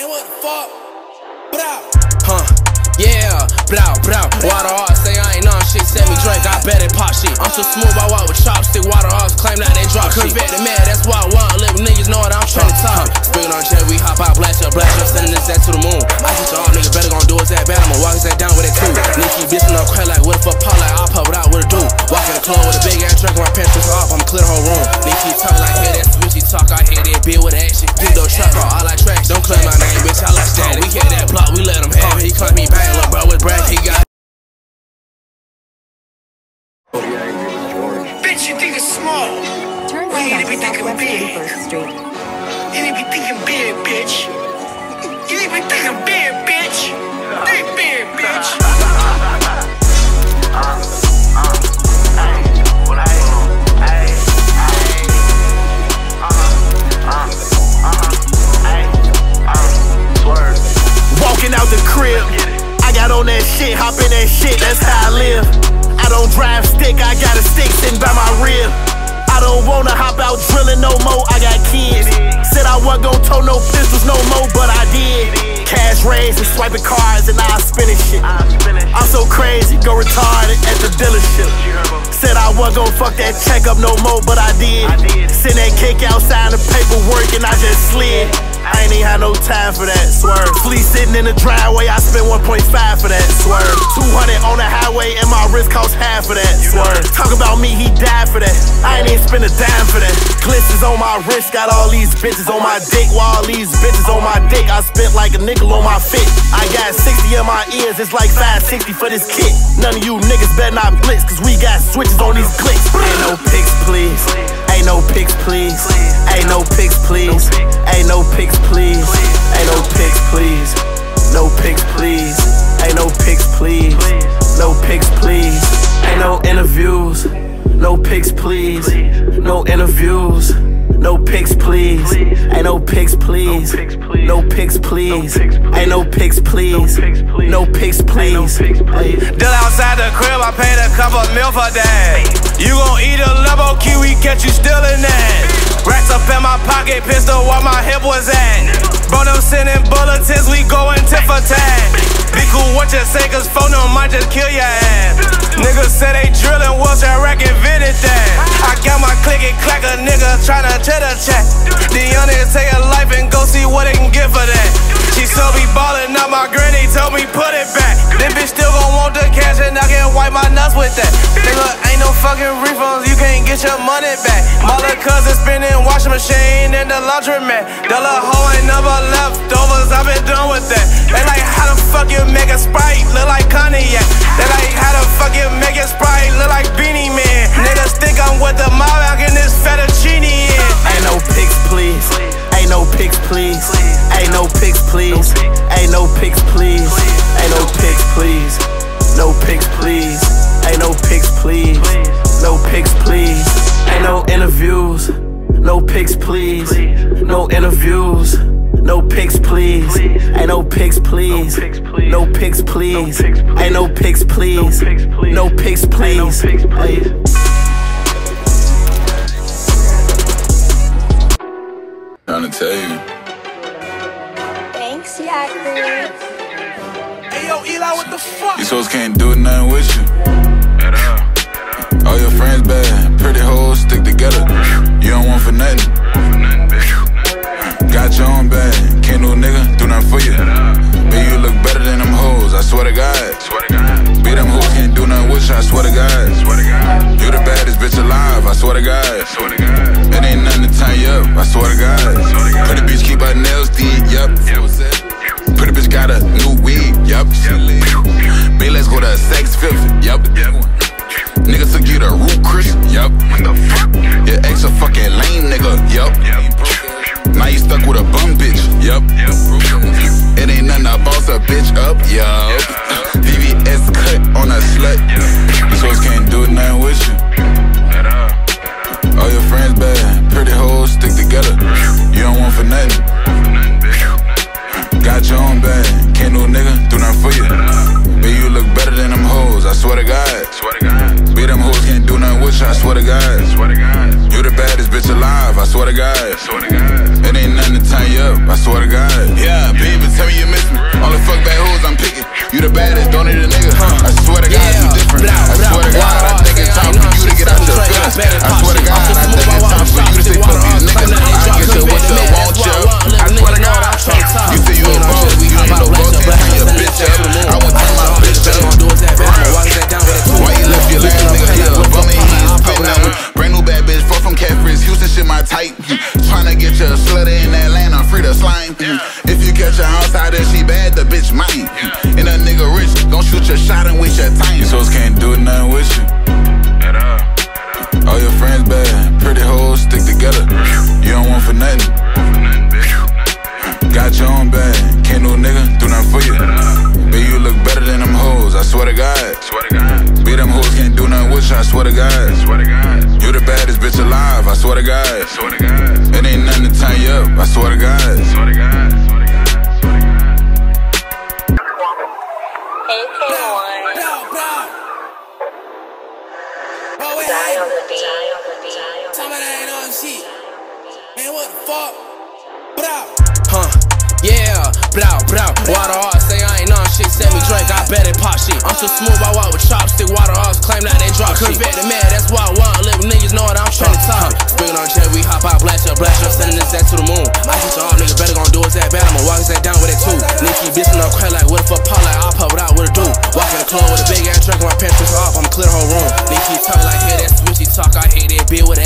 Man, what the fuck? Blah. Huh. Yeah, blah, blah. Water hard, say I ain't on shit. Send me drink, I bet it pop shit. I'm too smooth, I walk with chopstick. Water hard, claim that they drop shit. Convict the man, that's why I want. Live niggas know what I'm trying to talk. Speaking on jet, we hop out, blast up, blast up, sending this ass to the moon. I just all niggas better gon' do is that bad. I'ma walk his down with it too. Nicky bitchin' up crack like what if a pop like I'll pop it out with a dude. Walk in the club with a big ass drink, my pants just off, I'ma clear the whole room. Nicky talk like, small. Turn You right need to be thinking Southwest big. 81st Street. You need to be thinking big, bitch. You need to be thinking big, bitch. Think big, bitch. Walking out the crib, I got on that shit, hop in that shit, that's how I live. I don't drive stick, I got a stick sitting by my rib. I don't wanna hop out drilling no more, I got kids. Said I wasn't gon' tow no pistols no more, but I did. Cash raised and swiping cards and I spinning shit. I'm so crazy, go retarded at the dealership. Said I wasn't gon' fuck that check up no more, but I did. Send that cake outside the paperwork and I just slid. I ain't even had no time for that swerve. Flea sitting in the driveway, I spent 1.5 for that swerve. 200 on the highway and my wrist cost half of that swerve. Talk about me, he died for that. I ain't even spend a dime for that. Glitters on my wrist, got all these bitches on my dick. While all these bitches on my dick, I spent like a nickel on my fit. I got 60 in my ears, it's like 560 for this kit. None of you niggas better not blitz, cause we got switches on these clicks. Ain't no pics, please. Ain't no pics, please. Ain't no pics, please. Ain't no pics, please. Ain't no pics, please. No pics, please. Ain't no pics, please. No pics, please. Ain't no interviews. No pics, please. No interviews. No pics, please. Ain't no pics, please. No pics, please. Ain't no pics, please. No pics, please. Deal outside the crib, I paid a cup of milk for that. You gon' eat a lemon kiwi, catch you stealing that. Racks up in my pocket, pistol where my hip was at. Bro, them sending bulletins, we going tit for tat. Be cool what you say, cause phone them might just kill your ass. Niggas say they drillin', what's that rack invented that? I got my click and clack a nigga tryna cheddar chat. The young niggas take a life and go see what they can get for that. She saw be ballin' up, my granny told me put it back. Then bitch still gon' want the cash and I can wipe my nuts with that. Nigga, ain't no fucking refunds, you can't get your money back. My little cousin spinning washing machine in the laundromat. The little hoe ain't never leftovers, I been done with that. They like how the fuck you make a sprite look like cognac. They like how the fuck No pics, please. Ain't no pics, please. No pics, please. Ain't no interviews. No pics, please. No interviews. No pics, please. Ain't no pics, please. No pics, please. Ain't no pics, please. No pics, please. Hey. Trying to tell you. Thanks, Yakri. Yo, Eli, what the fuck? These hoes can't do nothing with you. All your friends bad, pretty hoes stick together. You don't want for nothing. Got your own bag, lame yup. Now you stuck with a bum bitch, yup. It ain't nothing to boss a bitch up, yup. VVS cut on a slut. These hoes can't do nothing with you. All your friends bad, pretty hoes stick together. You don't want for nothing. Got your own bag, can't no nigga do nothing for you. But you look better than them hoes, I swear to God. to God. Swear to God. It ain't nothing to tie you up, I swear to God. Yeah, yeah. baby, tell me you miss me. Only fuck bad hoes I'm picking. You the baddest, don't need a nigga. I swear to God, yeah. you different. Blah. Your time. These hoes can't do nothing with you. At all. All your friends bad, pretty hoes stick together. You don't want for nothing. Got your own bag, can't no nigga do nothing for you. Baby, you look better than them hoes, I swear to God. Swear to God. Be them hoes can't do nothing with you, I swear to God. Swear to God. You the baddest bitch alive, I swear to God. Swear to God. It ain't nothing to tie you up, I swear to God. Swear to God. Huh. Yeah, blah, blah. Water off, say I ain't on shit. Send me drink, I bet it pop shit. I'm so uh. smooth, I walk with chopstick. Water off, claim that they drop shit. Convict the man, that's why I want live. Niggas know what I'm trying to talk. Speaking on jet, we hop out, blast up, blast up, sending this that to the moon. I hit your arm, nigga, better gon' do his that bad. I'ma walk his that down with it too. Nikki, bitch, no crack like what if a Paul like I'll pop it out with a dude. Walk in the club with a big ass drink, my pants off, I'ma clear the whole room. Nikki talk like, hey, that's bitchy talk. I hate that bitch with